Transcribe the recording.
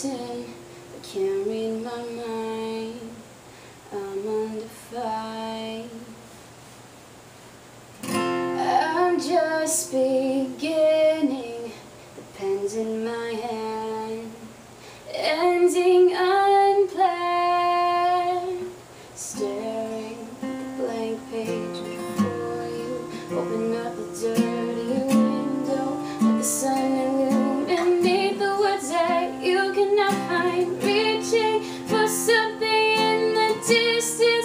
pretend I can't read my mind. I'm on the I'm just beginning. The pen's in my hand. Ending unplanned. Staring at the blank page before you. Open up the door. I'm reaching for something in the distance.